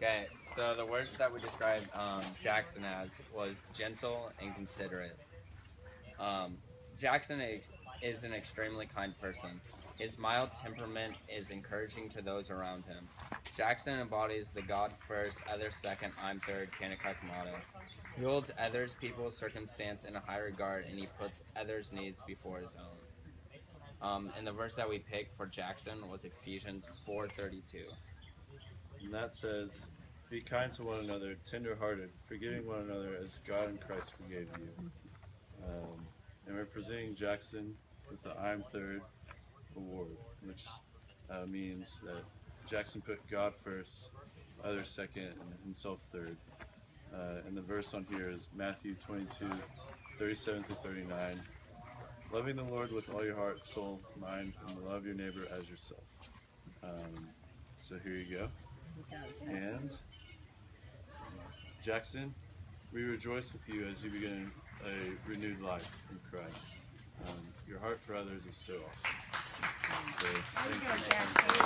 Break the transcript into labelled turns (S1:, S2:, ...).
S1: Okay, so the words that we described um, Jackson as was gentle and considerate. Um, Jackson is, an extremely kind person. His mild temperament is encouraging to those around him. Jackson embodies the God first, others second, I'm third Kanakuk motto. He holds others, people's circumstance in a high regard, and he puts others' needs before his own. Um, and the verse that we picked for Jackson was Ephesians 4:32.
S2: And that says, Be kind to one another, tender-hearted, forgiving one another as God in Christ forgave you. Um, and we're presenting Jackson with the I'm Third award, which uh, means that Jackson put God first, others second, and himself third. Uh, and the verse on here is Matthew 22, 37 to 39. Loving the Lord with all your heart, soul, mind, and love your neighbor as yourself. Um, so here you go. And Jackson, we rejoice with you as you begin a renewed life in Christ. Um, your heart for others is so awesome. So thank you.